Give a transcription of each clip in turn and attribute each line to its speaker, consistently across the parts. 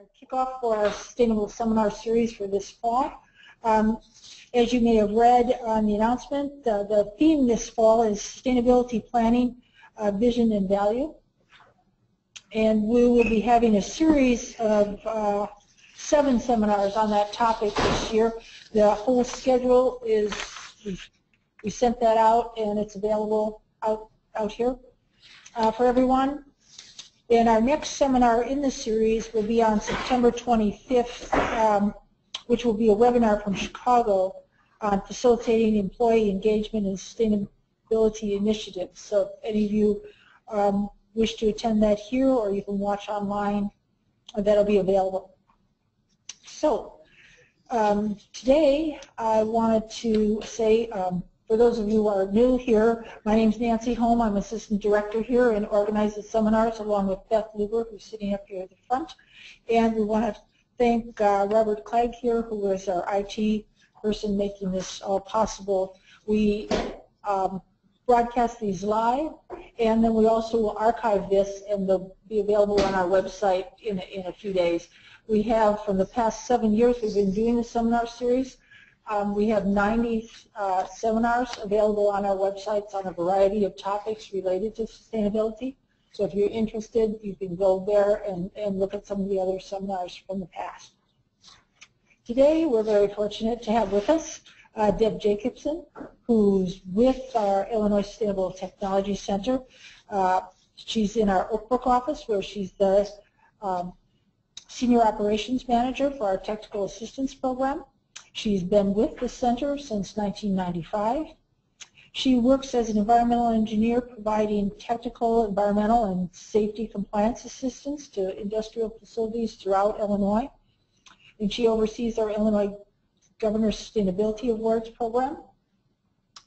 Speaker 1: our kickoff for our sustainable seminar series for this fall. Um, as you may have read on the announcement, uh, the theme this fall is sustainability planning, uh, vision, and value. And we will be having a series of uh, seven seminars on that topic this year. The whole schedule is, we, we sent that out and it's available out, out here uh, for everyone. And our next seminar in the series will be on September 25th, um, which will be a webinar from Chicago on facilitating employee engagement and sustainability initiatives. So if any of you um, wish to attend that here or you can watch online, that'll be available. So um, today I wanted to say um, for those of you who are new here, my name is Nancy Holm. I'm Assistant Director here and organize the seminars along with Beth Luber, who's sitting up here at the front. And we want to thank uh, Robert Clegg here, who is our IT person making this all possible. We um, broadcast these live, and then we also will archive this, and they'll be available on our website in, in a few days. We have, from the past seven years, we've been doing the seminar series. Um, we have 90 uh, seminars available on our websites on a variety of topics related to sustainability. So if you're interested, you can go there and, and look at some of the other seminars from the past. Today, we're very fortunate to have with us uh, Deb Jacobson, who's with our Illinois Sustainable Technology Center. Uh, she's in our Oak Brook office where she's the um, Senior Operations Manager for our Technical Assistance Program. She's been with the center since 1995. She works as an environmental engineer providing technical, environmental, and safety compliance assistance to industrial facilities throughout Illinois. And she oversees our Illinois Governor's Sustainability Awards program.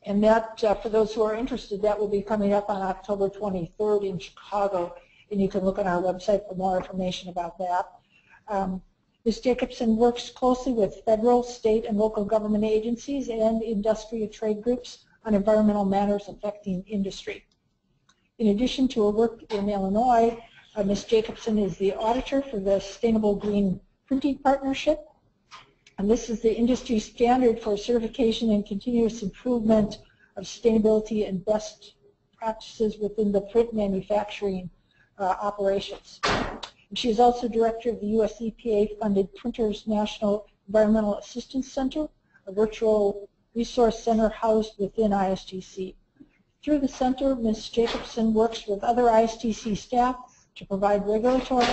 Speaker 1: And that, uh, for those who are interested, that will be coming up on October 23rd in Chicago. And you can look on our website for more information about that. Um, Ms. Jacobson works closely with federal, state, and local government agencies and industry trade groups on environmental matters affecting industry. In addition to her work in Illinois, uh, Ms. Jacobson is the auditor for the Sustainable Green Printing Partnership. And this is the industry standard for certification and continuous improvement of sustainability and best practices within the print manufacturing uh, operations. She is also director of the US EPA-funded Printers National Environmental Assistance Center, a virtual resource center housed within ISTC. Through the center, Ms. Jacobson works with other ISTC staff to provide regulatory,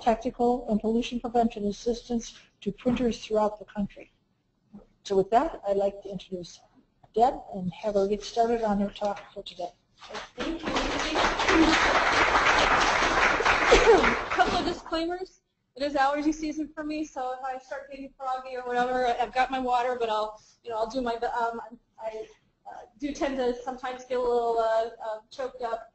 Speaker 1: technical, and pollution prevention assistance to printers throughout the country. So with that, I'd like to introduce Deb and have her get started on her talk for today.
Speaker 2: Thank you a couple of disclaimers. It is allergy season for me, so if I start getting froggy or whatever, I've got my water, but I'll, you know, I'll do my. Um, I uh, do tend to sometimes get a little uh, uh, choked up.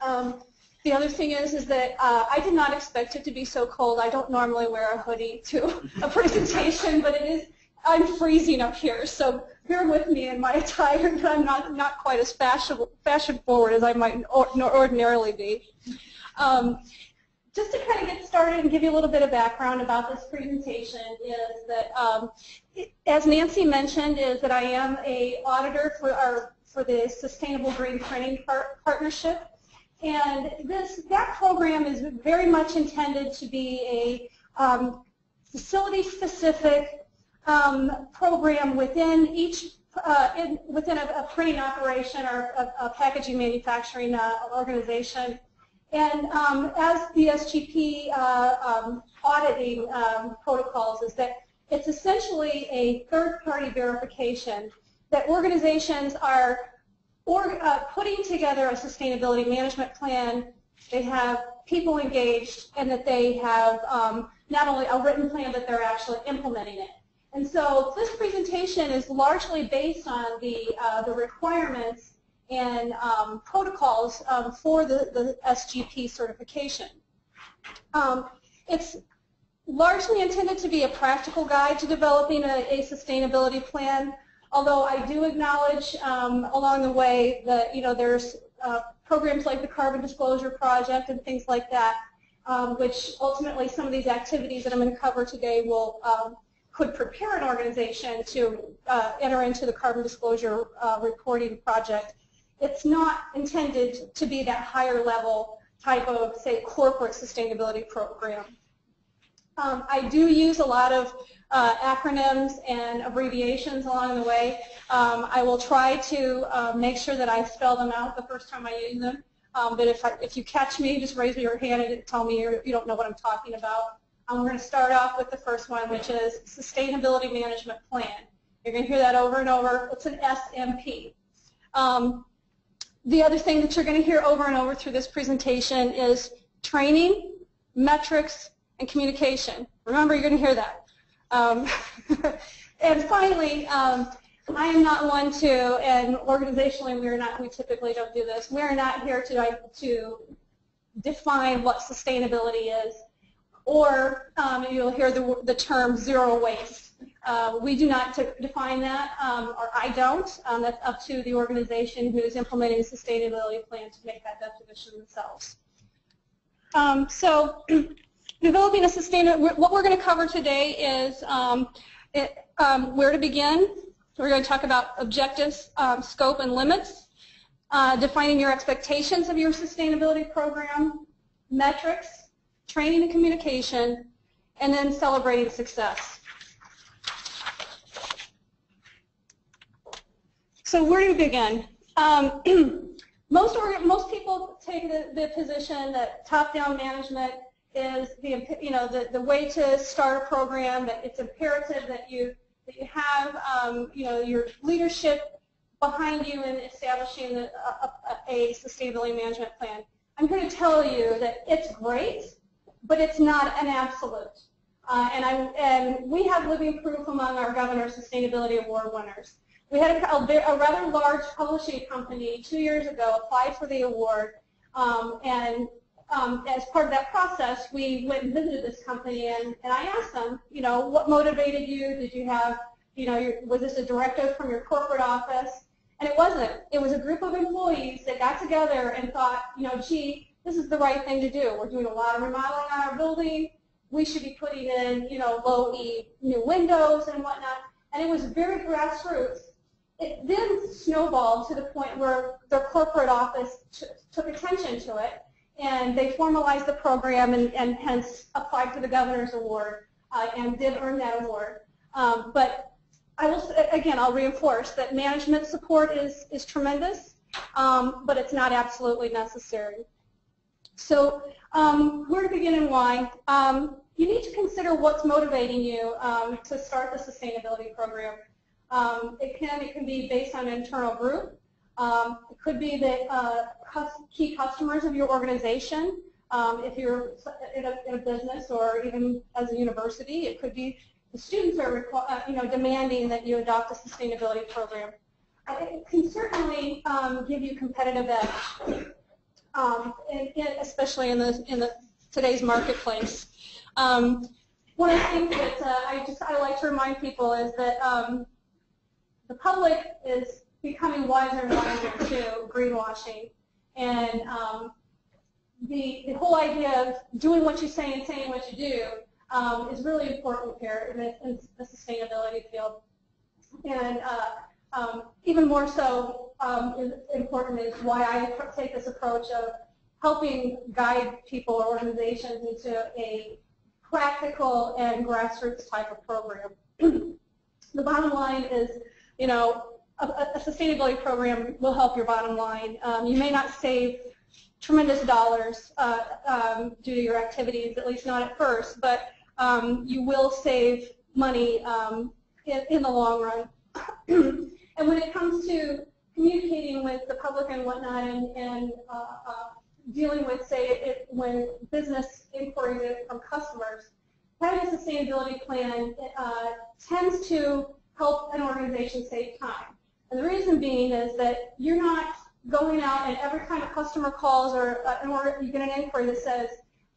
Speaker 2: Um, the other thing is, is that uh, I did not expect it to be so cold. I don't normally wear a hoodie to a presentation, but it is. I'm freezing up here, so bear with me in my attire. I'm not not quite as fashion fashion forward as I might ordinarily be. Um, just to kind of get started and give you a little bit of background about this presentation is that, um, as Nancy mentioned, is that I am a auditor for our for the Sustainable Green Printing par Partnership, and this that program is very much intended to be a um, facility-specific um, program within each uh, in, within a, a, printing operation or a, a packaging manufacturing uh, organization and um, as the SGP uh, um, auditing um, protocols is that it's essentially a third-party verification that organizations are or, uh, putting together a sustainability management plan, they have people engaged, and that they have um, not only a written plan, but they're actually implementing it. And so this presentation is largely based on the, uh, the requirements and um, protocols um, for the, the SGP certification. Um, it's largely intended to be a practical guide to developing a, a sustainability plan, although I do acknowledge um, along the way that you know there's uh, programs like the Carbon Disclosure Project and things like that um, which ultimately some of these activities that I'm going to cover today will um, could prepare an organization to uh, enter into the carbon disclosure uh, reporting project. It's not intended to be that higher level type of, say, corporate sustainability program. Um, I do use a lot of uh, acronyms and abbreviations along the way. Um, I will try to uh, make sure that I spell them out the first time I use them. Um, but if, I, if you catch me, just raise your hand and tell me you don't know what I'm talking about. We're going to start off with the first one, which is Sustainability Management Plan. You're going to hear that over and over. It's an SMP. Um, the other thing that you're going to hear over and over through this presentation is training, metrics, and communication. Remember, you're going to hear that. Um, and finally, um, I am not one to, and organizationally we are not, we typically don't do this, we are not here to, to define what sustainability is, or um, you'll hear the, the term zero waste. Uh, we do not define that, um, or I don't. Um, that's up to the organization who is implementing a sustainability plan to make that definition themselves. Um, so developing a sustainable, what we're going to cover today is um, it, um, where to begin, we're going to talk about objectives, um, scope, and limits, uh, defining your expectations of your sustainability program, metrics, training and communication, and then celebrating success. So where do we begin? Um, most, most people take the, the position that top-down management is the, you know, the, the way to start a program, that it's imperative that you that you have, um, you know, your leadership behind you in establishing a, a, a sustainability management plan. I'm going to tell you that it's great, but it's not an absolute. Uh, and, and we have living proof among our governor's sustainability award winners. We had a, a, rather large publishing company two years ago apply for the award, um, and um, as part of that process, we went and visited this company, and, and I asked them, you know, what motivated you? Did you have, you know, your, was this a directive from your corporate office? And it wasn't. It was a group of employees that got together and thought, you know, gee, this is the right thing to do. We're doing a lot of remodeling on our building. We should be putting in, you know, low E new windows and whatnot. And it was very grassroots. It then snowballed to the point where their corporate office took attention to it and they formalized the program and, and hence applied for the governor's award uh, and did earn that award. Um, but I will, again, I'll reinforce that management support is, is tremendous, um, but it's not absolutely necessary. So um, where to begin and why? Um, you need to consider what's motivating you um, to start the sustainability program. Um, it can it can be based on internal group. Um, it could be the uh, key customers of your organization. Um, if you're in a, in a, business or even as a university, it could be the students are uh, you know, demanding that you adopt a sustainability program. It can certainly um, give you competitive edge, um, and, and especially in the in the today's marketplace. Um, one of the things that uh, I just I like to remind people is that the public is becoming wiser and wiser to greenwashing. And um, the, the whole idea of doing what you say and saying what you do um, is really important here in the, in the sustainability field. And uh, um, even more so um, is important is why I take this approach of helping guide people or organizations into a practical and grassroots type of program. the bottom line is, you know, a, a, sustainability program will help your bottom line. Um, you may not save tremendous dollars uh, um, due to your activities, at least not at first, but um, you will save money um, in, in, the long run. and when it comes to communicating with the public and whatnot and, and uh, uh, dealing with, say, it, when business inquiries from customers, having a sustainability plan uh, tends to help an organization save time. And the reason being is that you're not going out and every time a customer calls or, uh, or you get an inquiry that says,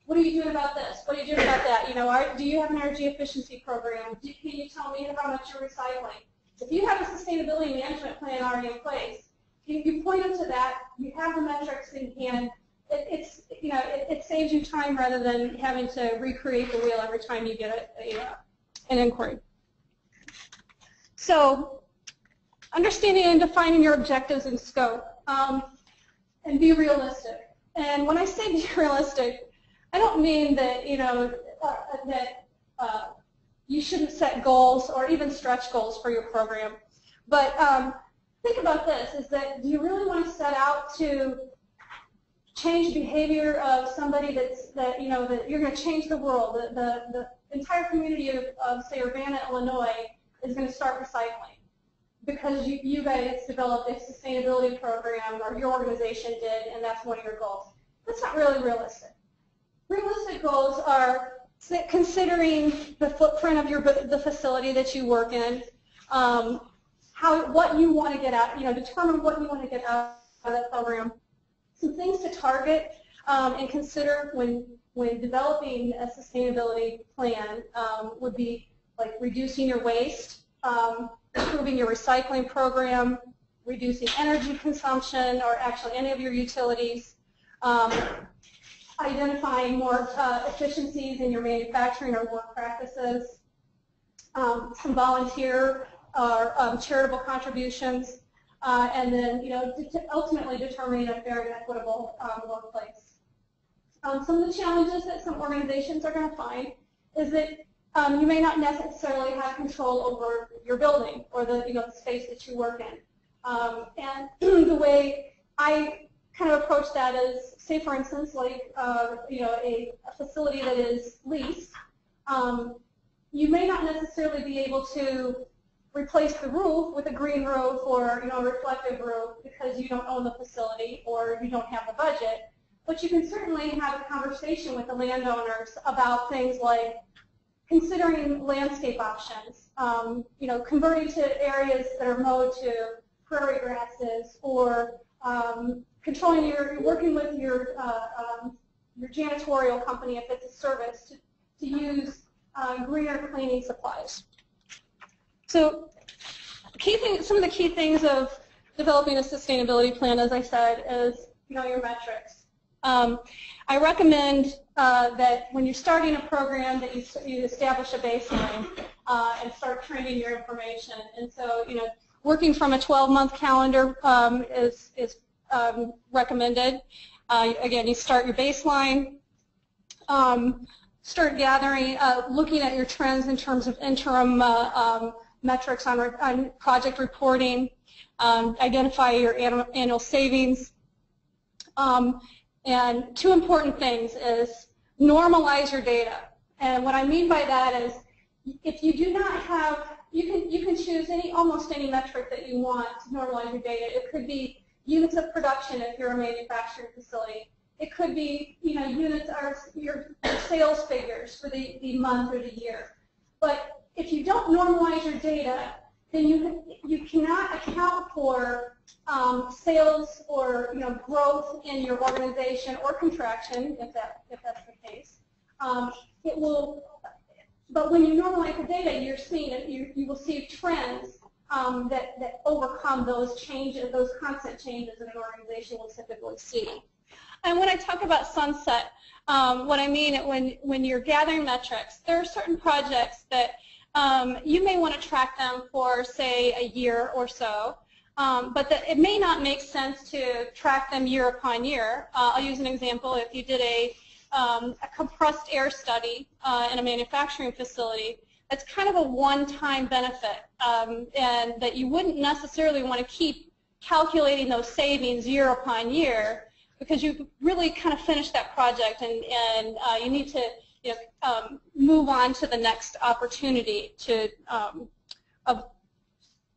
Speaker 2: what are you doing about this? What are you doing about that? You know, are, do you have an energy efficiency program? Do, can you tell me how much you're recycling? If you have a sustainability management plan already in place, you, you point them to that, you have the metrics in hand, it, it's you know it, it, saves you time rather than having to recreate the wheel every time you get a, a an inquiry. So understanding and defining your objectives and scope, um, and be realistic. And when I say be realistic, I don't mean that you know uh, that uh, you shouldn't set goals or even stretch goals for your program. But um, think about this: is that do you really want to set out to change behavior of somebody that's that you know that you're going to change the world? The the, the entire community of, of say Urbana, Illinois, is going to start recycling because you, you guys developed a sustainability program or your organization did and that's one of your goals. That's not really realistic. Realistic goals are considering the footprint of your the facility that you work in, um, how what you want to get out, you know, determine what you want to get out of that program. Some things to target um, and consider when when developing a sustainability plan um, would be like reducing your waste, um, improving your recycling program, reducing energy consumption or actually any of your utilities, um, identifying more uh, efficiencies in your manufacturing or work practices, um, some volunteer or um, charitable contributions, uh, and then you know ultimately determining a fair and equitable um, workplace. Um, some of the challenges that some organizations are going to find is that um, you may not necessarily have control over your building or the, you know, the space that you work in. Um, and the way I kind of approach that is, say for instance, like uh, you know, a, a, facility that is leased, um, you may not necessarily be able to replace the roof with a green roof or you know, a reflective roof because you don't own the facility or you don't have the budget. But you can certainly have a conversation with the landowners about things like considering landscape options, um, you know, converting to areas that are mowed to prairie grasses or um, controlling your, working with your, uh, um, your janitorial company if it's a service to, to use uh, greener cleaning supplies. So key thing, some of the key things of developing a sustainability plan, as I said, is you know your metrics. Um, I recommend uh, that when you're starting a program that you, you establish a baseline uh, and start training your information. And so, you know, working from a 12-month calendar um, is, is um, recommended. Uh, again, you start your baseline, um, start gathering, uh, looking at your trends in terms of interim uh, um, metrics on, on, project reporting, um, identify your annual savings, um, and two important things is normalize your data. And what I mean by that is if you do not have, you can, you can choose any, almost any metric that you want to normalize your data. It could be units of production if you're a manufacturing facility. It could be, you know, units are your, sales figures for the, the month or the year. But if you don't normalize your data, then you, you cannot account for um, sales or you know, growth in your organization or contraction, if, that, if that's the case. Um, it will, but when you normalize the data, you're seeing it, you, you will see trends um, that, that overcome those changes, those constant changes that an organization will typically see. And when I talk about sunset, um, what I mean when, when you're gathering metrics, there are certain projects that um, you may want to track them for, say, a year or so, um, but the, it may not make sense to track them year upon year. Uh, I'll use an example. If you did a, um, a compressed air study uh, in a manufacturing facility, that's kind of a one-time benefit, um, and that you wouldn't necessarily want to keep calculating those savings year upon year because you really kind of finished that project and, and uh, you need to you know, um, move on to the next opportunity to, um, of,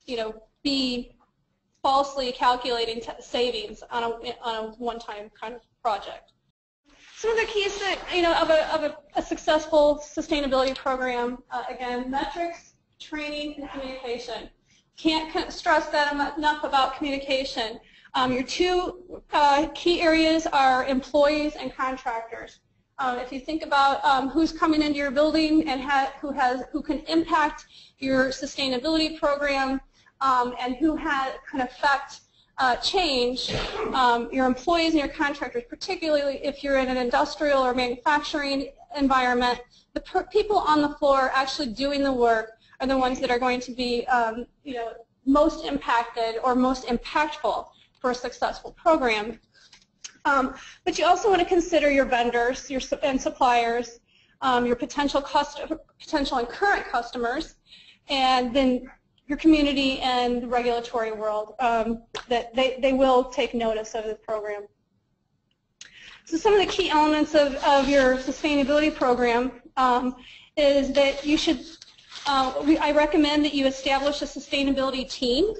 Speaker 2: you know, be falsely calculating savings on a, on a one-time kind of project. Some of the keys that, you know, of a, of a, a successful sustainability program, uh, again, metrics, training, and communication. Can't stress that enough about communication. Um, your two uh, key areas are employees and contractors. Um, if you think about um, who's coming into your building and ha who has who can impact your sustainability program um, and who has, can affect uh, change, um, your employees and your contractors, particularly if you're in an industrial or manufacturing environment, the people on the floor actually doing the work are the ones that are going to be um, you know, most impacted or most impactful for a successful program. Um, but you also want to consider your vendors your, and suppliers, um, your potential, potential and current customers, and then your community and the regulatory world, um, that they, they will take notice of the program. So some of the key elements of, of your sustainability program um, is that you should, uh, we, I recommend that you establish a sustainability team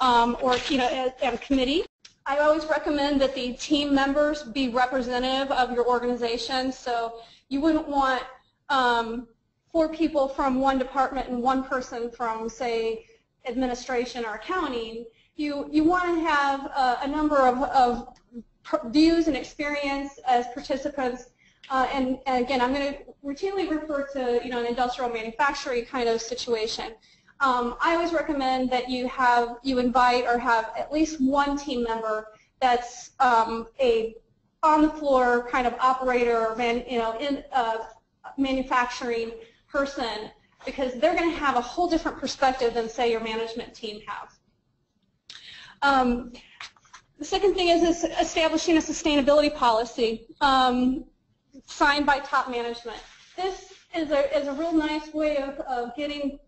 Speaker 2: um, or you know, a, a committee. I always recommend that the team members be representative of your organization. So you wouldn't want um, four people from one department and one person from, say, administration or accounting, you, you want to have a, a number of, of, views and experience as participants. Uh, and, and, again, I'm going to routinely refer to you know, an industrial manufacturing kind of situation. Um, I always recommend that you have you invite or have at least one team member that's um, a on the floor kind of operator or man, you know in uh, manufacturing person because they're going to have a whole different perspective than, say, your management team has. Um, the second thing is, is, establishing a sustainability policy um, signed by top management. This is a, is a real nice way of, of getting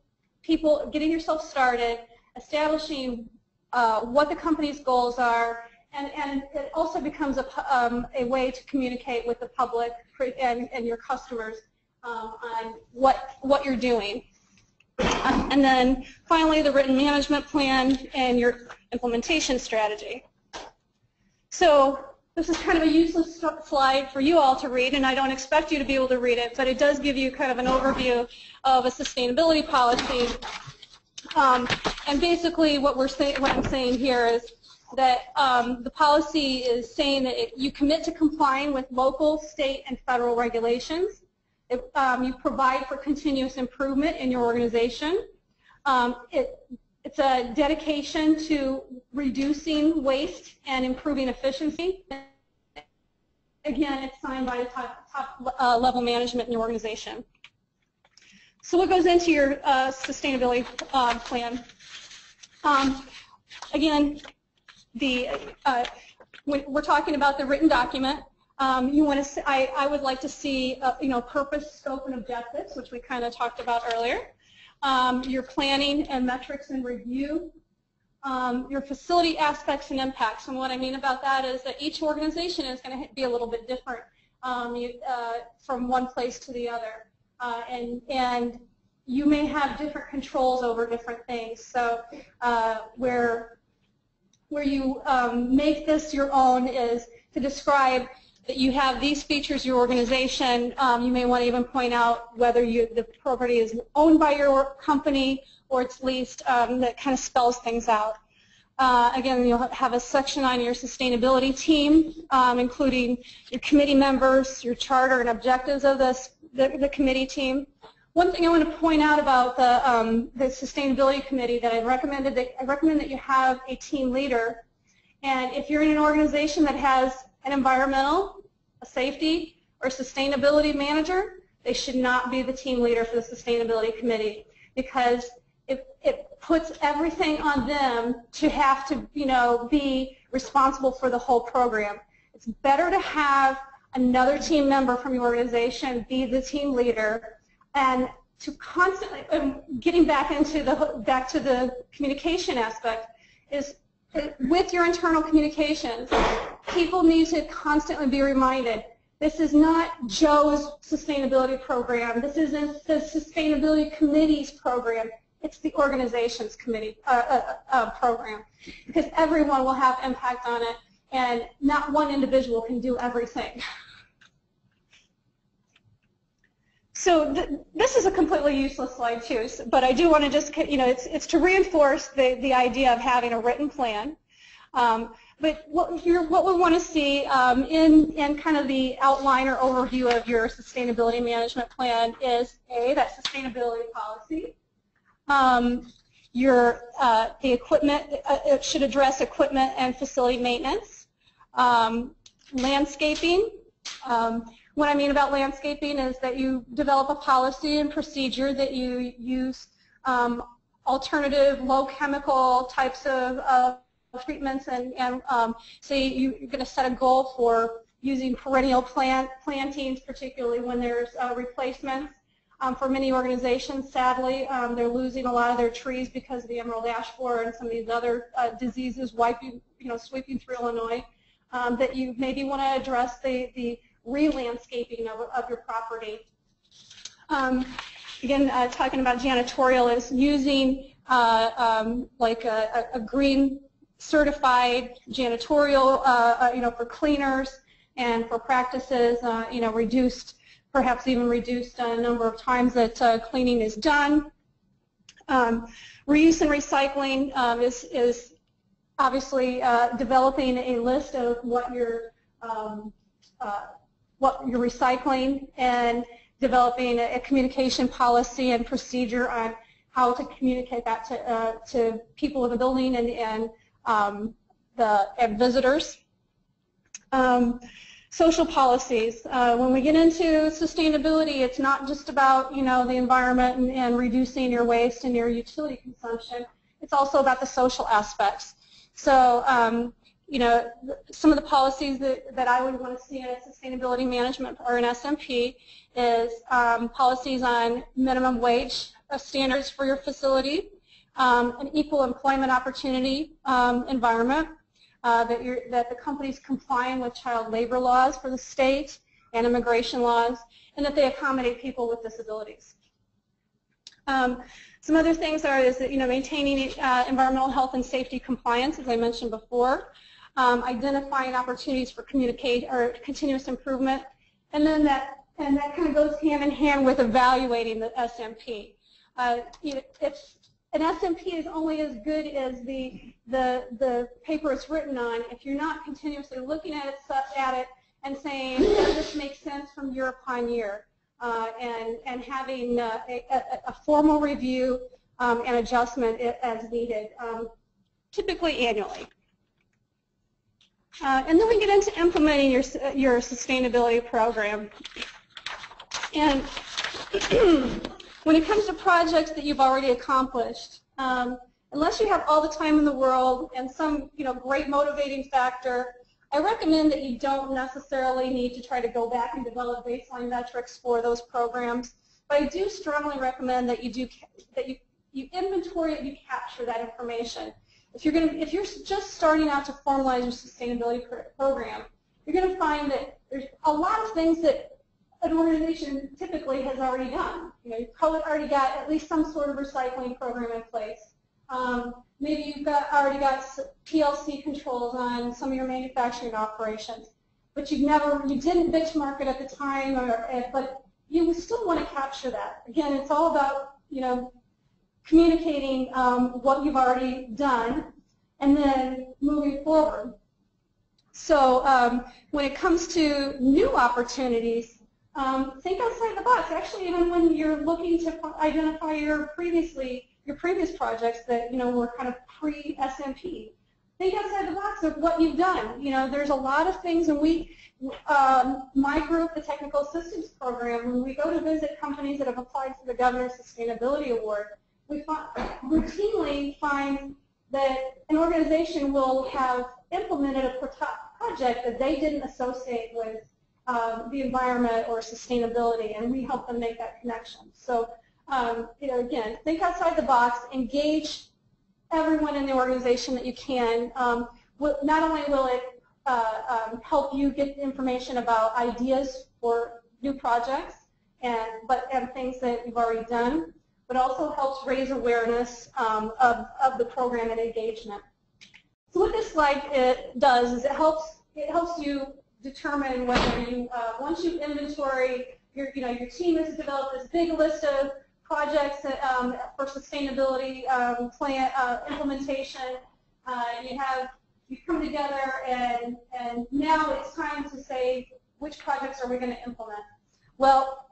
Speaker 2: people, getting yourself started, establishing uh, what the company's goals are, and, and it also becomes a, um, a way to communicate with the public and, and your customers um, on what, what you're doing. Um, and then finally, the written management plan and your implementation strategy. So this is kind of a useless slide for you all to read, and I don't expect you to be able to read it, but it does give you kind of an overview of a sustainability policy. Um, and basically what, we're say, what I'm saying here is that um, the policy is saying that it, you commit to complying with local, state, and federal regulations. It, um, you provide for continuous improvement in your organization. Um, it, it's a dedication to reducing waste and improving efficiency. Again, it's signed by the top, top uh, level management in your organization. So what goes into your uh, sustainability uh, plan? Um, again, the uh, when we're talking about the written document, um, you want to. I, I would like to see, uh, you know, purpose, scope, and objectives, which we kind of talked about earlier. Um, your planning and metrics and review. Um, your facility aspects and impacts. And what I mean about that is that each organization is going to be a little bit different um, you, uh, from one place to the other. Uh, and, and you may have different controls over different things. So uh, where, where you um, make this your own is to describe that you have these features your organization. Um, you may want to even point out whether you, the property is owned by your company or it's leased. Um, that kind of spells things out. Uh, again, you'll have a section on your sustainability team, um, including your committee members, your charter and objectives of this, the, the committee team. One thing I want to point out about the, um, the sustainability committee that I recommended that I recommend that you have a team leader. And if you're in an organization that has an environmental a safety or sustainability manager, they should not be the team leader for the sustainability committee because it, it puts everything on them to have to, you know, be responsible for the whole program. It's better to have another team member from your organization be the team leader and to constantly, um, getting back into the, back to the communication aspect, is with your internal communications, people need to constantly be reminded, this is not Joe's sustainability program. This isn't the sustainability committee's program. It's the organization's committee uh, uh, uh, program because everyone will have impact on it and not one individual can do everything. So th this is a completely useless slide too, but I do want to just, you know, it's, it's to reinforce the, the idea of having a written plan. Um, but what, what we want to see um, in, in kind of the outline or overview of your sustainability management plan is A, that sustainability policy. Um, your uh, the equipment uh, it should address equipment and facility maintenance, um, landscaping. Um, what I mean about landscaping is that you develop a policy and procedure that you use um, alternative low chemical types of, of treatments and, and um, say you, are going to set a goal for using perennial plant plantings, particularly when there's uh, replacements. Um, for many organizations, sadly, um, they're losing a lot of their trees because of the emerald ash borer and some of these other uh, diseases wiping, you know, sweeping through Illinois. Um, that you maybe want to address the, the re-landscaping of, of your property. Um, again, uh, talking about janitorial is using uh, um, like a, a, green certified janitorial, uh, uh, you know, for cleaners and for practices, uh, you know, reduced, perhaps even reduced number of times that uh, cleaning is done. Um, reuse and recycling um, is, is obviously developing a list of what your um, what you're recycling and developing a, a, communication policy and procedure on how to communicate that to, uh, to people in the building and, and um, the and visitors. Um, social policies. Uh, when we get into sustainability, it's not just about you know the environment and, and reducing your waste and your utility consumption. It's also about the social aspects. So um, you know, some of the policies that, that I would want to see in a sustainability management or an SMP is um, policies on minimum wage uh, standards for your facility, um, an equal employment opportunity um, environment, uh, that, that the company's complying with child labor laws for the state and immigration laws, and that they accommodate people with disabilities. Um, some other things are is that, you know, maintaining uh, environmental health and safety compliance, as I mentioned before um, identifying opportunities for communicate or continuous improvement, and then that and that kind of goes hand in hand with evaluating the SMP. Uh, you know, if an SMP is only as good as the the the paper it's written on, if you're not continuously looking at it at it and saying, does this make sense from year upon year, uh, and and having uh, a, a, a, formal review um, and adjustment as needed, um, typically annually. Uh, and then we get into implementing your, your sustainability program. And when it comes to projects that you've already accomplished, um, unless you have all the time in the world and some you know, great motivating factor, I recommend that you don't necessarily need to try to go back and develop baseline metrics for those programs. But I do strongly recommend that you do that you, you inventory and you capture that information. If you're, gonna, if you're just starting out to formalize your sustainability program, you're going to find that there's a lot of things that an organization typically has already done. You know, you've probably already got at least some sort of recycling program in place. Um, maybe you've got already got PLC controls on some of your manufacturing operations, but you've never, you didn't benchmark it at the time, or, but you still want to capture that. Again, it's all about you know communicating um, what you've already done, and then moving forward. So um, when it comes to new opportunities, um, think outside the box. Actually, even when you're looking to identify your previously your previous projects that you know were kind of pre-SMP, think outside the box of what you've done. You know, there's a lot of things, and we, um, my group, the Technical Assistance Program, when we go to visit companies that have applied for the Governor's Sustainability Award, we routinely find that an organization will have implemented a project that they didn't associate with um, the environment or sustainability, and we help them make that connection. So, um, you know, again, think outside the box, engage everyone in the organization that you can. Um, not only will it uh, um, help you get information about ideas for new projects, and but and things that you've already done, but also helps raise awareness um, of, of the program and engagement. So what this slide it does is it helps it helps you determine whether you uh, once you inventory your you know your team has developed this big list of projects that, um, for sustainability um, plan uh, implementation. Uh, you have you come together and and now it's time to say which projects are we going to implement. Well,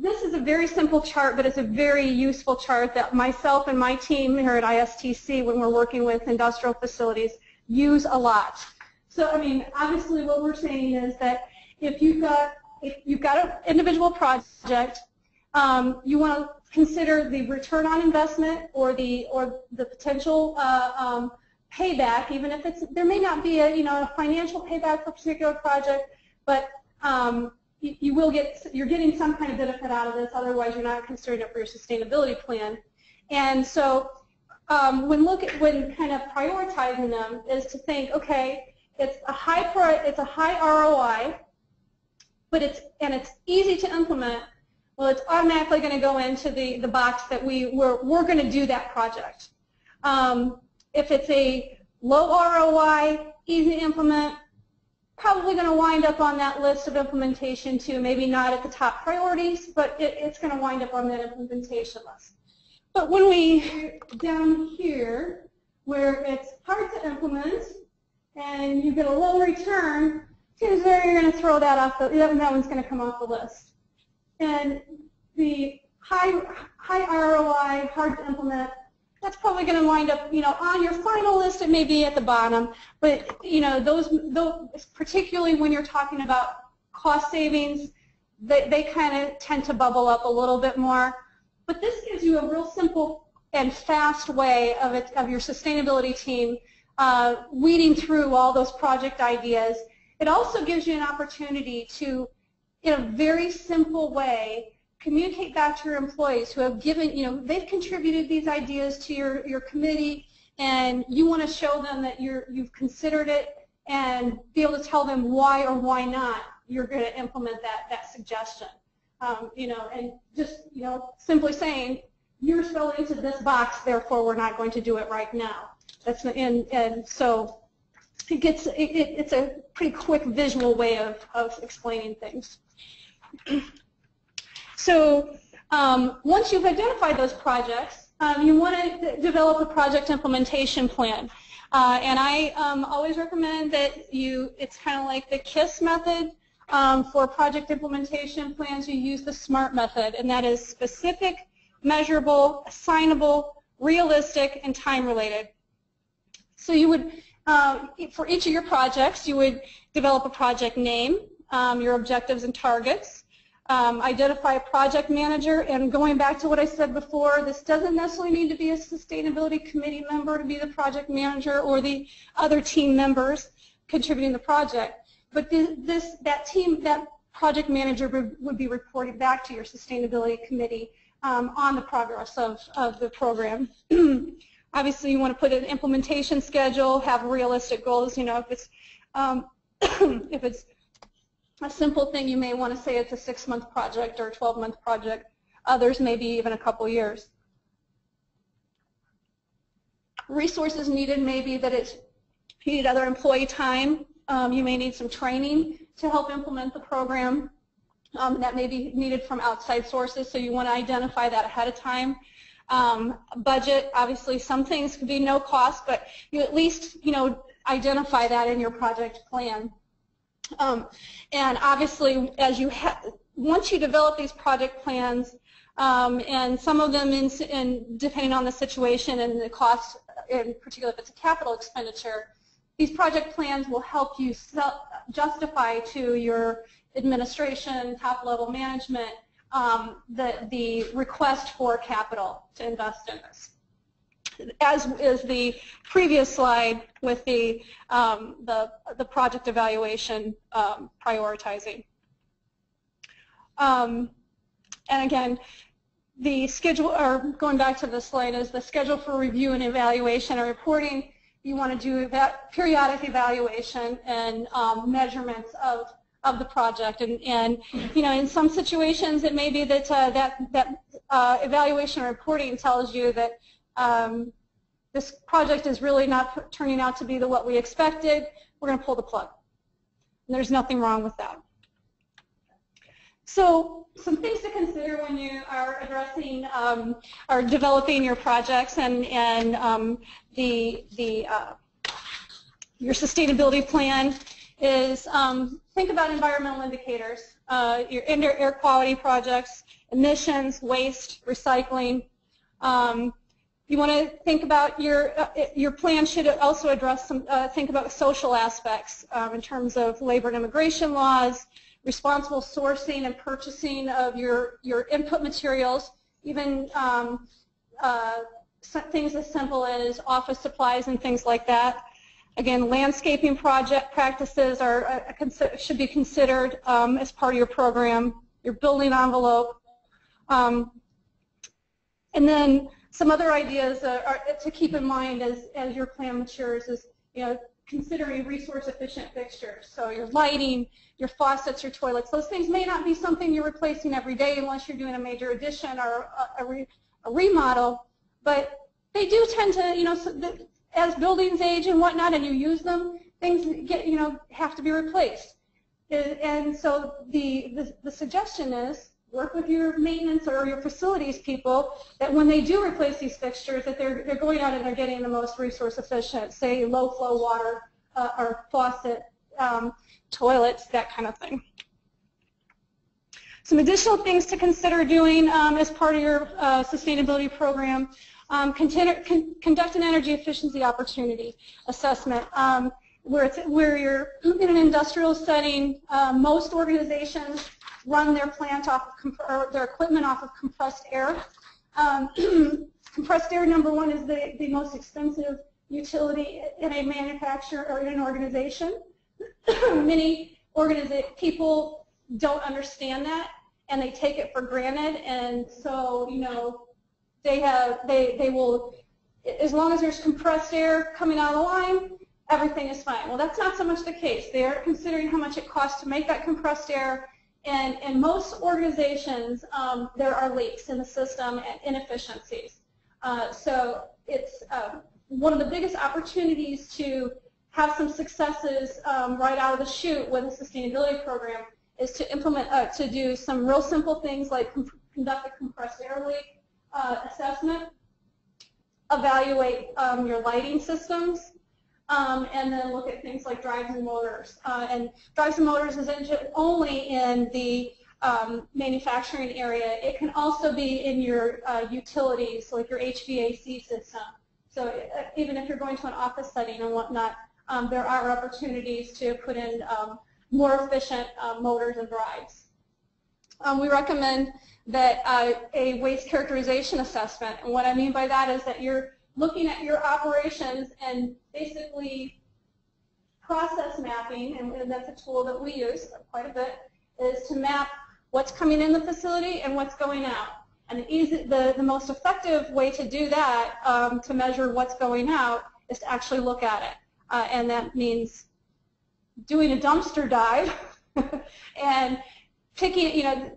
Speaker 2: this is a very simple chart, but it's a very useful chart that myself and my team here at ISTC, when we're working with industrial facilities, use a lot. So, I mean, obviously what we're saying is that if you've got, if you've got an individual project, um, you want to consider the return on investment or the, or the potential uh, um, payback, even if it's, there may not be a, you know, a financial payback for a particular project, but um, you, you will get, you're getting some kind of benefit out of this, otherwise you're not considering it for your sustainability plan. And so um, when look at, when kind of prioritizing them is to think, okay, it's a high pri it's a high ROI, but it's and it's easy to implement. Well, it's automatically going to go into the the box that we we're we're going to do that project. Um, if it's a low ROI, easy to implement, probably going to wind up on that list of implementation too. Maybe not at the top priorities, but it, it's going to wind up on that implementation list. But when we down here, where it's hard to implement, and you get a low return, chances are you're going to throw that off the, that one's going to come off the list. And the high, high ROI, hard to implement, that's probably going to wind up, you know, on your final list, it may be at the bottom, but, you know, those, those particularly when you're talking about cost savings, they, they kind of tend to bubble up a little bit more. But this gives you a real simple and fast way of, it, of your sustainability team uh, weeding through all those project ideas. It also gives you an opportunity to, in a very simple way, communicate back to your employees who have given, you know, they've contributed these ideas to your, your committee and you want to show them that you're, you've considered it and be able to tell them why or why not you're going to implement that, that suggestion. Um, you know, and just, you know, simply saying, you're fell into this box, therefore we're not going to do it right now. That's and and so it gets it, it's a pretty quick visual way of of explaining things. so um, once you've identified those projects, um, you want to develop a project implementation plan. Uh, and I um, always recommend that you, it's kind of like the KISS method. Um, for project implementation plans, you use the SMART method, and that is specific, measurable, assignable, realistic, and time-related. So you would, uh, for each of your projects, you would develop a project name, um, your objectives and targets, um, identify a project manager, and going back to what I said before, this doesn't necessarily need to be a sustainability committee member to be the project manager or the other team members contributing the project. But this, that team, that project manager would be reporting back to your sustainability committee um, on the progress of, of the program. Obviously, you want to put an implementation schedule, have realistic goals. You know, if it's um, if it's a simple thing, you may want to say it's a six-month project or a 12-month project. Others maybe even a couple years. Resources needed maybe that it's you need other employee time. Um, you may need some training to help implement the program. Um, that may be needed from outside sources, so you want to identify that ahead of time. Um, budget, obviously some things could be no cost, but you at least, you know, identify that in your project plan. Um, and obviously, as you once you develop these project plans, um, and some of them, in, in, depending on the situation and the cost, in particular if it's a capital expenditure, these project plans will help you justify to your administration, top-level management, um, the, the request for capital to invest in this. As is the previous slide with the, um, the, the project evaluation um, prioritizing. Um, and again, the schedule, or going back to the slide, is the schedule for review and evaluation and reporting. You want to do that periodic evaluation and um, measurements of of the project. And, and you know, in some situations, it may be that uh, that, that uh, evaluation reporting tells you that um, this project is really not turning out to be the what we expected. We're going to pull the plug. And there's nothing wrong with that. So some things to consider when you are addressing um, or developing your projects and, and um, the, the, uh, your sustainability plan is um, think about environmental indicators, uh, your indoor air quality projects, emissions, waste, recycling. Um, you want to think about your uh, your plan should also address some uh, think about social aspects um, in terms of labor and immigration laws, responsible sourcing and purchasing of your your input materials, even um, uh, things as simple as office supplies and things like that. Again, landscaping project practices are uh, should be considered um, as part of your program. Your building envelope, um, and then some other ideas are, to keep in mind as, as your plan matures is, you know, considering resource efficient fixtures. So your lighting, your faucets, your toilets, those things may not be something you're replacing every day unless you're doing a major addition or a, a, re, a remodel, but they do tend to, you know, so the, as buildings age and whatnot and you use them, things get, you know, have to be replaced. And so the, the, the suggestion is work with your maintenance or your facilities people that when they do replace these fixtures that they're, they're going out and they're getting the most resource efficient, say low flow water uh, or faucet, um, toilets, that kind of thing. Some additional things to consider doing um, as part of your uh, sustainability program. Um, con conduct an energy efficiency opportunity assessment. Um, where, where you're in an industrial setting, uh, most organizations run their plant off of their equipment off of compressed air. Um, compressed air, number one, is the, the most expensive utility in a manufacturer or in an organization. Many organiza people don't understand that and they take it for granted and so, you know, they have, they, they will, as long as there's compressed air coming out of the line, everything is fine. Well, that's not so much the case. They're considering how much it costs to make that compressed air and in most organizations, um, there are leaks in the system and inefficiencies. Uh, so it's uh, one of the biggest opportunities to have some successes um, right out of the chute with a sustainability program is to implement, uh, to do some real simple things like conduct a compressed air leak uh, assessment, evaluate um, your lighting systems, um, and then look at things like drives and motors. Uh, and drives and motors is only in the um, manufacturing area. It can also be in your uh, utilities, like your HVAC system. So uh, even if you're going to an office setting and whatnot, um, there are opportunities to put in um, more efficient uh, motors and drives. Um, we recommend that uh, a waste characterization assessment, and what I mean by that is that you're looking at your operations and basically process mapping, and that's a tool that we use quite a bit, is to map what's coming in the facility and what's going out. And the, easy, the, the most effective way to do that, um, to measure what's going out, is to actually look at it. Uh, and that means doing a dumpster dive and picking, you know,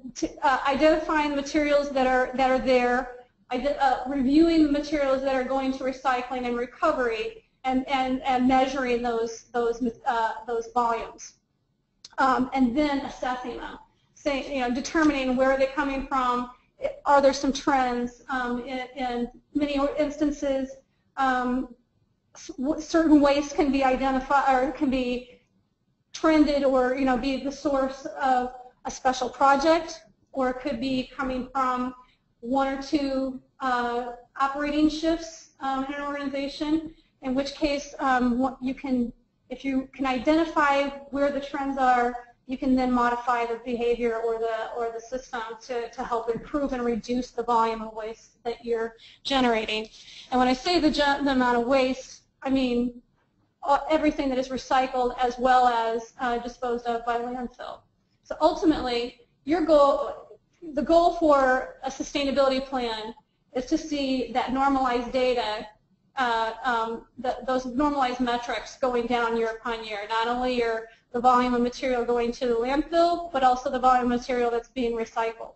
Speaker 2: uh, identifying the materials that are, that are there, uh, reviewing materials that are going to recycling and recovery and, and, and measuring those, those, uh, those volumes. Um, and then assessing them, saying, you know, determining where are they coming from, are there some trends um, in, in, many instances um, certain waste can be identified or can be trended or you know be the source of a special project or it could be coming from one or two uh, operating shifts um, in an organization, in which case um, you can, if you can identify where the trends are, you can then modify the behavior or the or the system to, to help improve and reduce the volume of waste that you're generating. And when I say the, the amount of waste, I mean uh, everything that is recycled as well as uh, disposed of by landfill. So ultimately, your goal, the goal for a sustainability plan is to see that normalized data, uh, um, the, those normalized metrics going down year upon year. Not only your, the volume of material going to the landfill, but also the volume of material that's being recycled.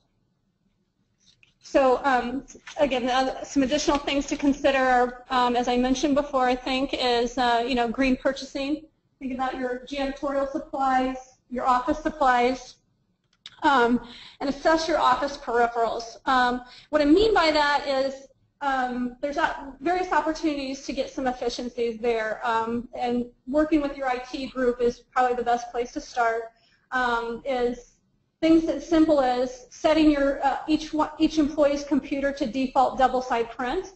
Speaker 2: So um, again, uh, some additional things to consider, um, as I mentioned before, I think, is uh, you know green purchasing. Think about your janitorial supplies, your office supplies, um, and assess your office peripherals. Um, what I mean by that is um, there's various opportunities to get some efficiencies there, um, and working with your IT group is probably the best place to start. Um, is things as simple as setting your uh, each one, each employee's computer to default double-side print,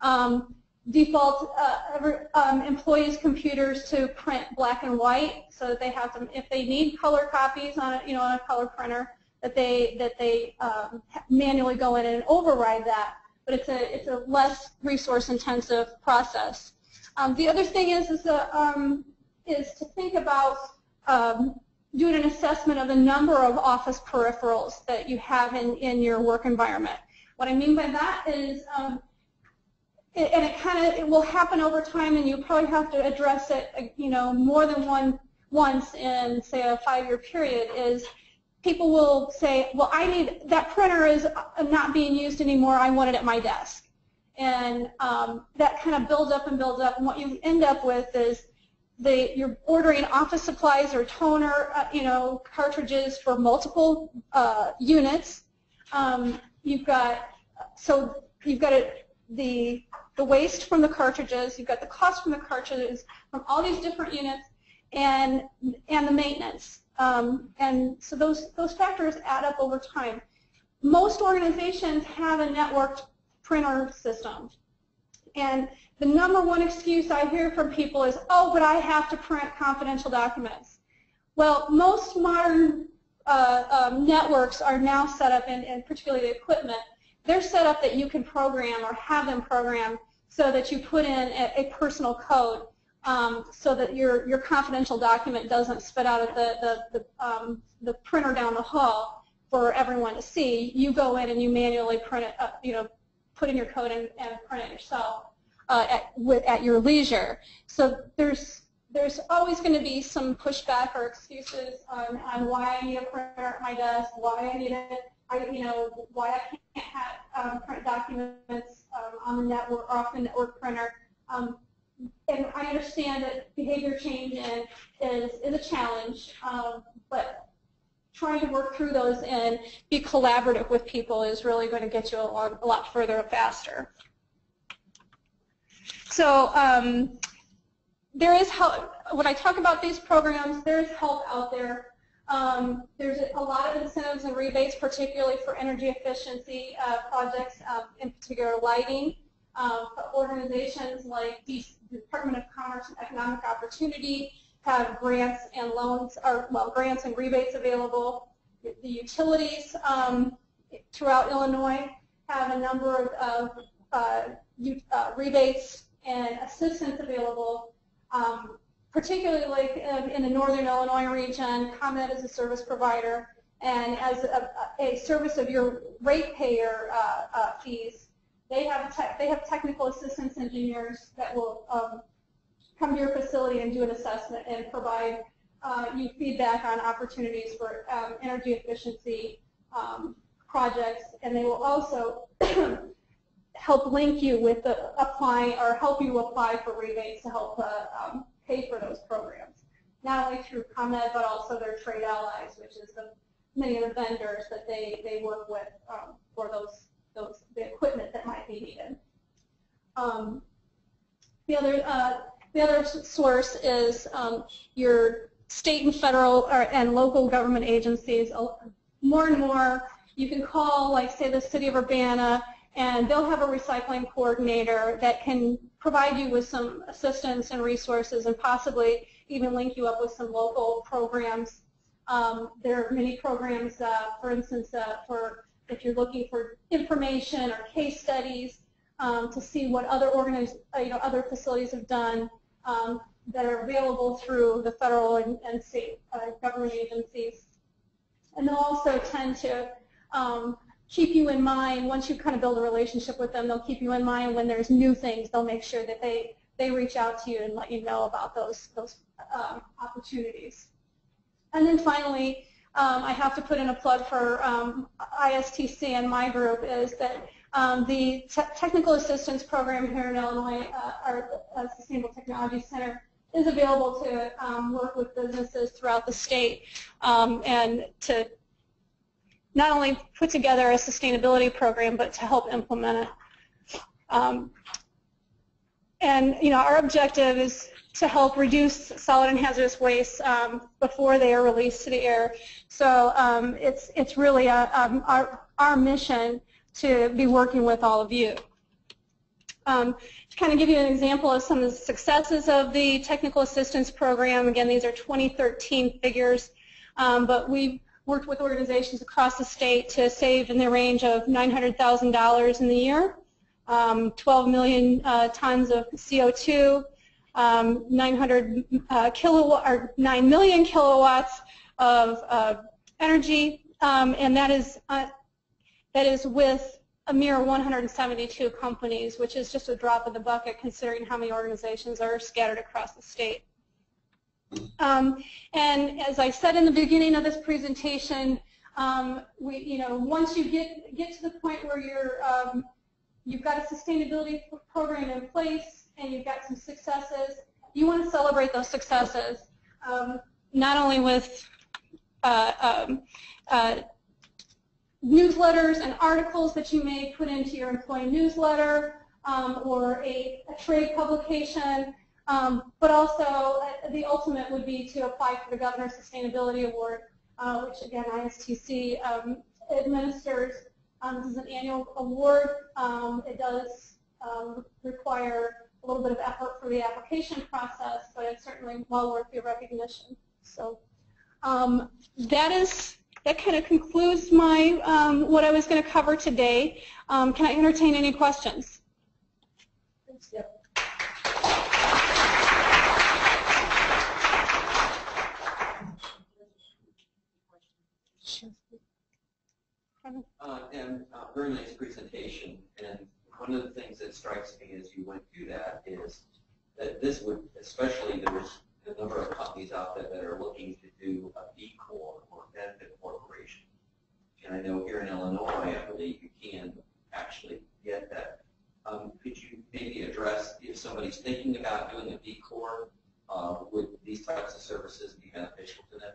Speaker 2: um, default uh, um, employees' computers to print black and white, so that they have them. If they need color copies on a you know on a color printer, that they that they um, manually go in and override that. But it's a it's a less resource-intensive process. Um, the other thing is is, a, um, is to think about um, doing an assessment of the number of office peripherals that you have in, in your work environment. What I mean by that is, um, it, and it kind of it will happen over time, and you probably have to address it, you know, more than one once in say a five-year period. Is people will say, well, I need that printer is uh, not being used anymore. I want it at my desk, and um, that kind of builds up and builds up. And what you end up with is the, you're ordering office supplies or toner, uh, you know, cartridges for multiple uh, units. Um, you've got so you've got a, the the waste from the cartridges, you've got the cost from the cartridges from all these different units, and and the maintenance. Um, and so those those factors add up over time. Most organizations have a networked printer system, and the number one excuse I hear from people is, oh, but I have to print confidential documents. Well, most modern uh, um, networks are now set up, and, and particularly the equipment, they're set up that you can program or have them program so that you put in a, a personal code um, so that your, your confidential document doesn't spit out at the, the, the, um, the printer down the hall for everyone to see. You go in and you manually print it, uh, you know, put in your code and, and print it yourself uh, at, with, at your leisure. So there's there's always going to be some pushback or excuses on, on why I need a printer at my desk, why I need it, I, you know, why I can't have um, print documents um, on the network or off the network printer. Um, and I understand that behavior change is, is a challenge, um, but trying to work through those and be collaborative with people is really going to get you a lot, a lot further faster. So um, there is help, when I talk about these programs, there's help out there. Um, there's a lot of incentives and rebates, particularly for energy efficiency uh, projects, uh, in particular lighting. Uh, organizations like the Department of Commerce and Economic Opportunity have grants and loans, or well, grants and rebates available. The utilities um, throughout Illinois have a number of, uh, uh, rebates and assistance available, um, particularly like um, in the northern Illinois region, ComEd is a service provider, and as a, a service of your ratepayer uh, uh, fees, they have they have technical assistance engineers that will um, come to your facility and do an assessment and provide uh, you feedback on opportunities for um, energy efficiency um, projects, and they will also help link you with the applying or help you apply for rebates to help uh, um, pay for those programs. Not only through ComEd, but also their trade allies, which is the many of the vendors that they, they work with um, for those, those the equipment that might be needed. Um, the other uh, the other source is um, your state and federal or, and local government agencies. More and more, you can call, like say the city of Urbana, and they'll have a recycling coordinator that can provide you with some assistance and resources and possibly even link you up with some local programs. Um, there are many programs, uh, for instance, uh, for if you're looking for information or case studies um, to see what other organiz uh, you know, other facilities have done um, that are available through the federal and, and state uh, government agencies. And they'll also tend to um, keep you in mind, once you kind of build a relationship with them, they'll keep you in mind when there's new things. They'll make sure that they, they reach out to you and let you know about those, those um, opportunities. And then finally, um, I have to put in a plug for um, ISTC and my group is that um, the te technical assistance program here in Illinois, uh, our uh, Sustainable Technology Center, is available to um, work with businesses throughout the state um, and to not only put together a sustainability program, but to help implement it. Um, and you know, our objective is to help reduce solid and hazardous waste um, before they are released to the air. So um, it's it's really a, um, our our mission to be working with all of you. Um, to kind of give you an example of some of the successes of the technical assistance program, again, these are 2013 figures, um, but we've worked with organizations across the state to save in the range of $900,000 in the year, um, 12 million uh, tons of CO2, um, 900 uh, kilowatt or 9 million kilowatts of uh, energy, um, and that is uh, that is with a mere 172 companies, which is just a drop in the bucket considering how many organizations are scattered across the state. Um, and as I said in the beginning of this presentation, um, we, you know, once you get get to the point where you're um, you've got a sustainability program in place and you've got some successes, you want to celebrate those successes, um, not only with uh, um, uh, newsletters and articles that you may put into your employee newsletter um, or a, a, trade publication, um, but also uh, the ultimate would be to apply for the Governor's Sustainability Award, uh, which again ISTC um, administers. Um, this is an annual award. Um, it does um, require a little bit of effort for the application process, but it's certainly well worth the recognition. So that is that kind of concludes my um, what I was going to cover today. Um, can I entertain any questions?
Speaker 3: Uh, and uh, very nice presentation. And one of the things that strikes me as you went through that is that this would, especially there's a number of companies out there that are looking to do a B Corp or benefit corporation. And I know here in Illinois, I believe you can actually get that. Um, could you maybe address if somebody's thinking about doing a B Corp, uh, would these types of services be beneficial to them?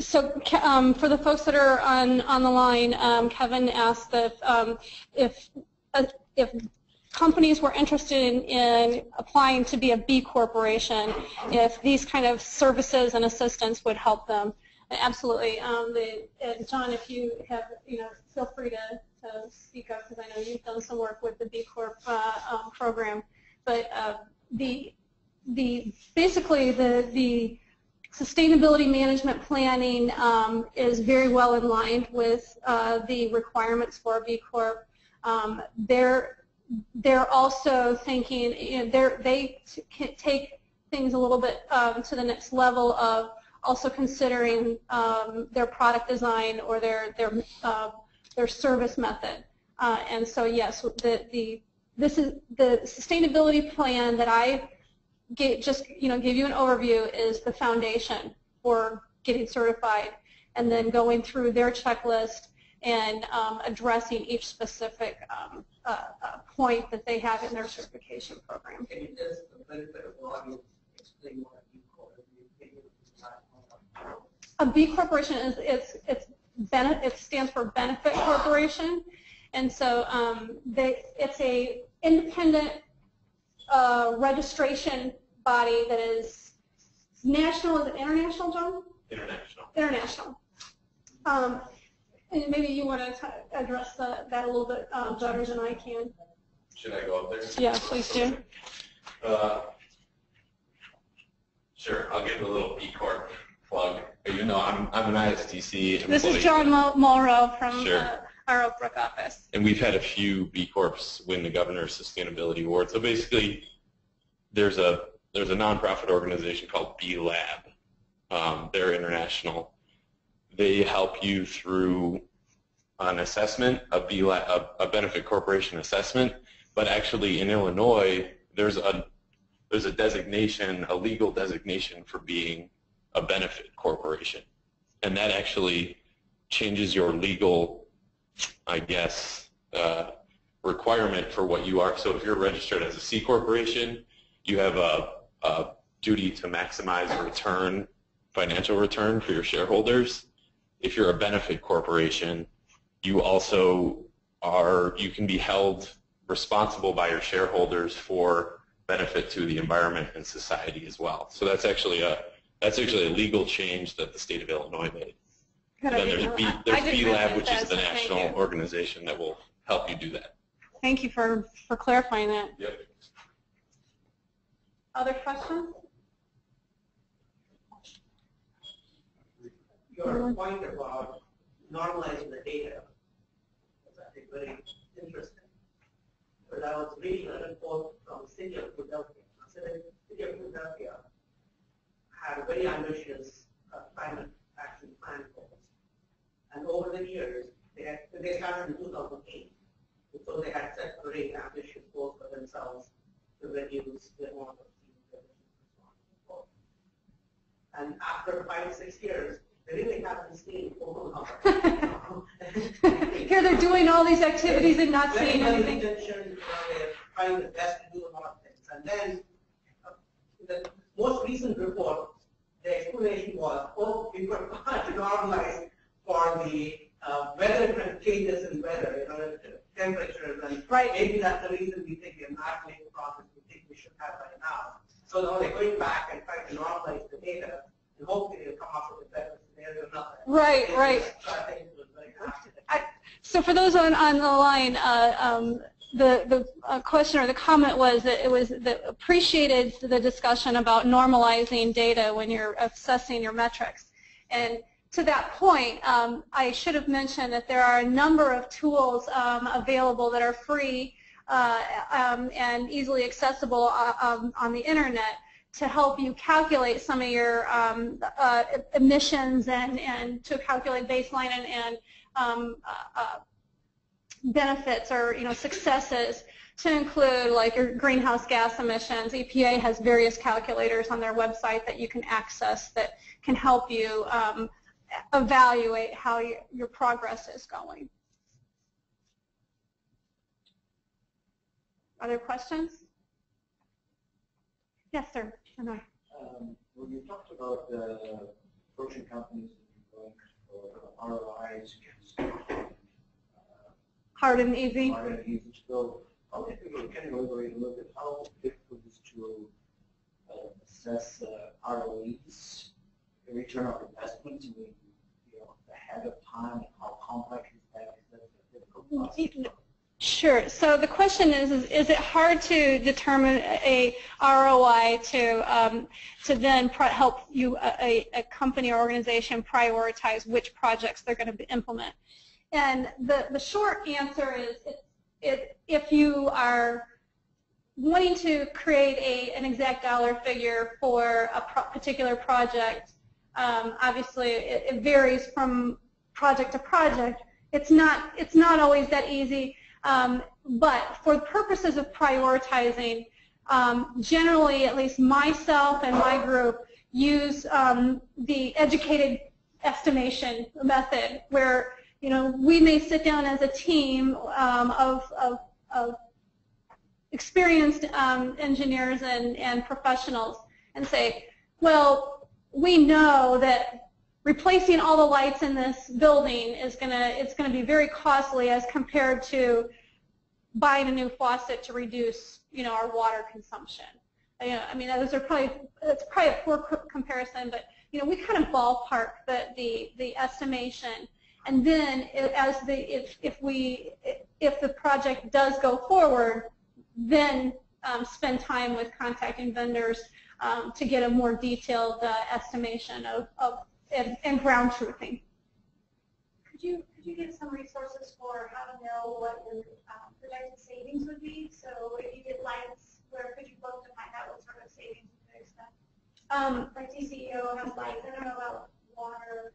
Speaker 2: So um, for the folks that are on, on the line, um, Kevin asked if, um, if, uh, if companies were interested in, in, applying to be a B corporation, if these kind of services and assistance would help them. Absolutely. Um, the, John, if you have, you know, feel free to, to speak up because I know you've done some work with the B Corp uh, um, program. But uh, the, the, basically the, the sustainability management planning um, is very well in line with uh, the requirements for B Corp. Um, they're they're also thinking, you know, they take things a little bit um, to the next level of also considering um, their product design or their their uh, their service method. Uh, and so yes, the the this is the sustainability plan that I get, just you know give you an overview is the foundation for getting certified, and then going through their checklist and um, addressing each specific um, uh, uh, point that they have in their certification program. A B corporation is it's it's it stands for benefit corporation, and so um, they it's a independent uh, registration body that is national. Is it international, John?
Speaker 3: International.
Speaker 2: International. Um, and maybe you want to address the, that a little bit um, better than I can.
Speaker 4: Should I go up there?
Speaker 2: Yeah, please do.
Speaker 4: Uh, sure, I'll give a little B Corp plug. Even though I'm, I'm an ISTC employee.
Speaker 2: This is John Mulrow from
Speaker 4: sure.
Speaker 2: uh, our Oak Brook office.
Speaker 4: And we've had a few B Corps win the Governor's Sustainability Award. So basically, there's a there's a nonprofit organization called B Lab. Um, they're international they help you through an assessment, a B Lab, a benefit corporation assessment, but actually in Illinois, there's a there's a designation, a legal designation for being a benefit corporation, and that actually changes your legal, I guess, uh, requirement for what you are. So if you're registered as a C corporation, you have a, a duty to maximize return, financial return for your shareholders if you're a benefit corporation, you also are, you can be held responsible by your shareholders for benefit to the environment and society as well. So that's actually a that's actually a legal change that the state of Illinois made.
Speaker 2: Good
Speaker 4: then
Speaker 2: idea.
Speaker 4: there's B,
Speaker 2: I- I
Speaker 4: there's B Lab, which is the national
Speaker 2: you.
Speaker 4: organization that will help you do that.
Speaker 2: Thank you for, for clarifying that.
Speaker 4: Yep.
Speaker 2: Other questions?
Speaker 5: Your point about normalizing the data was, I think, very interesting. But I was reading a report from the city of Philadelphia. So the city of Philadelphia had a very ambitious uh, climate action plan goals. And over the years, they had, they started in 2008. So they had set a very ambitious goals for themselves to reduce the amount of CO2 emissions and so on and so forth. And after five, six years, they really haven't seen number.
Speaker 2: Here they're doing all these activities and not seeing anything.
Speaker 5: they're trying the best to do a lot of things. And then, uh, the most recent report, the explanation was, oh, we were to normalize for the uh, weather changes in weather, you know, temperatures, and
Speaker 2: Right.
Speaker 5: maybe that's the reason we think we're not making the progress we think we should have by now. So now they're going back and trying to normalize the data, and hopefully they'll come up with a better scenario than that.
Speaker 2: Right, right.
Speaker 5: So I think it was very positive.
Speaker 2: So for those on, on the line, uh, um, the, the uh, question or the comment was that it was that appreciated the discussion about normalizing data when you're assessing your metrics. And to that point, um, I should have mentioned that there are a number of tools um, available that are free uh, um, and easily accessible uh, um, on the internet to help you calculate some of your um, uh, emissions and, and to calculate baseline and, and um, uh, uh, benefits or you know successes to include like your greenhouse gas emissions. EPA has various calculators on their website that you can access that can help you evaluate how you, your progress is going. Other questions? Yes, sir. Anand.
Speaker 6: Um, When you talked about the approaching companies and going for ROIs uh,
Speaker 2: Hard and easy.
Speaker 6: hard and easy to go, how can you elaborate a little bit how difficult it is to uh, assess uh, ROEs, the return on investment, I mean, you ahead of time, and how complex is that? Is that a difficult process?
Speaker 2: Sure. So the question is, is, is it hard to determine a ROI to um, to then help you a, a company or organization prioritize which projects they're going to implement? And the, the short answer is, it, it, if you are wanting to create a, an exact dollar figure for a pro- particular project, um, obviously it, it varies from project to project. It's not, it's not always that easy. Um, but for purposes of prioritizing, um, generally, at least myself and my group use um, the educated estimation method, where you know we may sit down as a team um, of, of, of experienced um, engineers and, and professionals and say, well, we know that replacing all the lights in this building is going to it's going to be very costly as compared to buying a new faucet to reduce you know our water consumption. You know, I mean those are probably it's probably a poor comparison, but you know we kind of ballpark the the, the estimation, and then as the if if we if the project does go forward, then um, spend time with contacting vendors um, to get a more detailed uh, estimation of, of and, and ground truthing.
Speaker 7: Could you, could you give some resources for how to know what your um, projected savings would be? So if you did lights, where could you look to find out what sort of savings you could expect?
Speaker 2: Um,
Speaker 7: Like DCEO has lights, I don't know about water.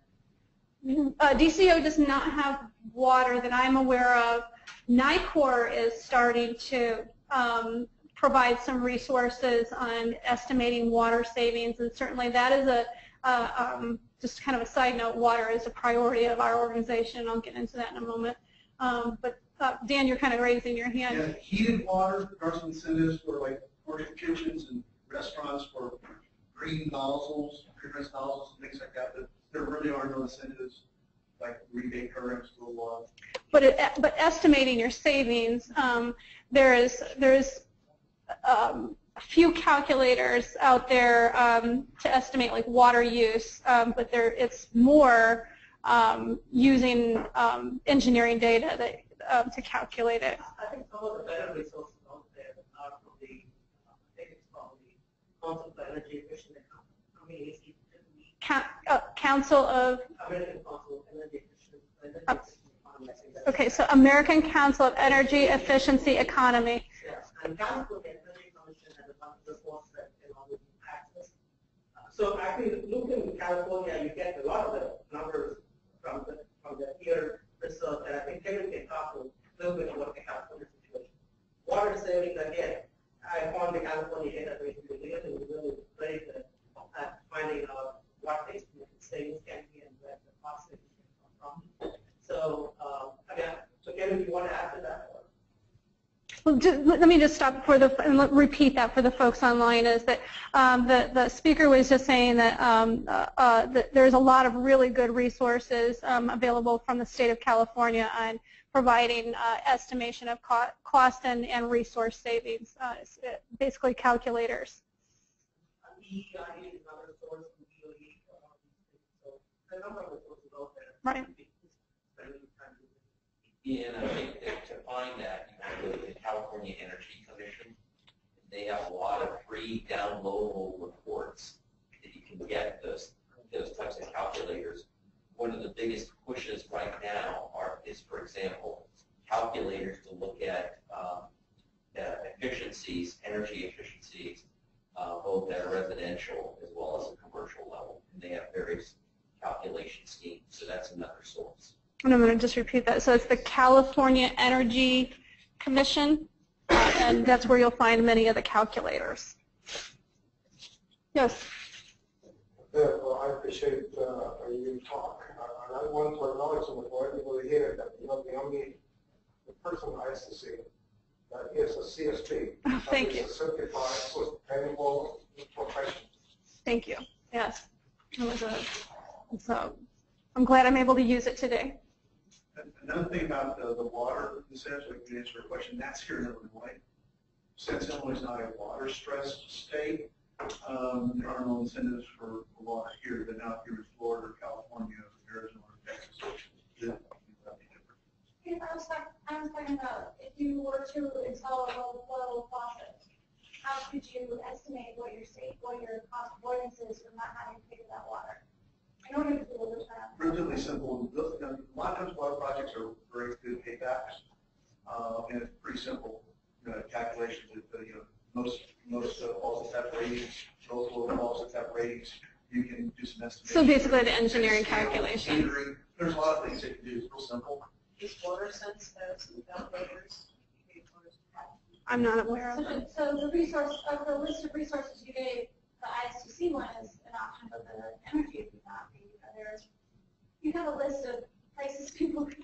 Speaker 2: uh, DCO does not have water that I'm aware of. NICOR is starting to um, provide some resources on estimating water savings, and certainly that is a uh, um, just kind of a side note. Water is a priority of our organization. I'll get into that in a moment. Um, but uh, Dan, you're kind of raising your hand.
Speaker 8: Yeah, heated water, there are some incentives for like commercial kitchens and restaurants for green nozzles, green rinse nozzles and things like that, but there really are no incentives like rebate programs for water.
Speaker 2: But it, but estimating your savings, um, there is there is um, a few calculators out there um, to estimate like water use, um, but there it's more um, using um, engineering data that, um, to calculate it.
Speaker 5: I think some of the better resources out there are from the, uh, I think it's from the Council for Energy Efficient Economy. I mean, it's the
Speaker 2: uh, Council of
Speaker 5: American Council of Energy Efficient. Energy Efficient Economy, I think that's-
Speaker 2: okay, so American Council of Energy Efficiency Economy.
Speaker 5: And California Energy Commission has a bunch of reports that along with access. So actually, look in California, you get a lot of the numbers from the, from the year research, and I think Kevin can talk a little bit about the California situation. Water savings, again, I found the California data very really, really good at finding out what these savings can be and where the cost savings can come from. So, um, again, so Kevin, you want to add to that?
Speaker 2: Let me just stop for the and repeat that for the folks online. Is that um, the the speaker was just saying that, um, uh, uh, that there's a lot of really good resources um, available from the state of California on providing uh, estimation of co- cost and, and resource savings, uh, uh, basically calculators.
Speaker 5: EEI
Speaker 3: and I think that to find that, you can go to the California Energy Commission. They have a lot of free downloadable reports that you can get those, those types of calculators. One of the biggest pushes right now are, is, for example, calculators to look at um, efficiencies, energy efficiencies, uh, both at a residential as well as a commercial level. And they have various calculation schemes, so that's another source.
Speaker 2: And I'm going to just repeat that. So it's the California Energy Commission, uh, and that's where you'll find many of the calculators. Yes.
Speaker 9: Yeah, well, I appreciate uh, you talk. Uh, And I want to acknowledge them for everybody here that you're not the only the person I used to see that is a CSP.
Speaker 2: Oh, thank you.
Speaker 9: certified, sustainable profession.
Speaker 2: Thank you. Yes. It was a, so I'm glad I'm able to use it today.
Speaker 8: Another thing about the, the water, essentially, to answer your question, that's here in Illinois. Since Illinois is not a water stressed state, um, there are no incentives for, water here, but now here in Florida, California, Arizona, Texas.
Speaker 7: If I was talking, I was talking about if you were to install a low flow faucet, how could you estimate what your state, what your cost avoidance is from not having to pay for that water? In order to be able to turn
Speaker 8: Relatively simple, Those- you know, a lot of times water projects are very good paybacks, uh, and it's pretty simple, you know, calculations, that, uh, you know, most, most uh, faucets have ratings, most flow faucets have ratings, you can do some estimations.
Speaker 2: So basically the engineering
Speaker 8: Scale,
Speaker 2: calculations.
Speaker 8: metering. There's a lot of things you can do, it's real simple.
Speaker 10: Does WaterSense have calculators?
Speaker 2: I'm not aware
Speaker 7: So
Speaker 2: of it.
Speaker 7: the, so the resource, of the list of resources you gave, the ISTC one is an option, but the energy would not be. There's, you have a list of places people could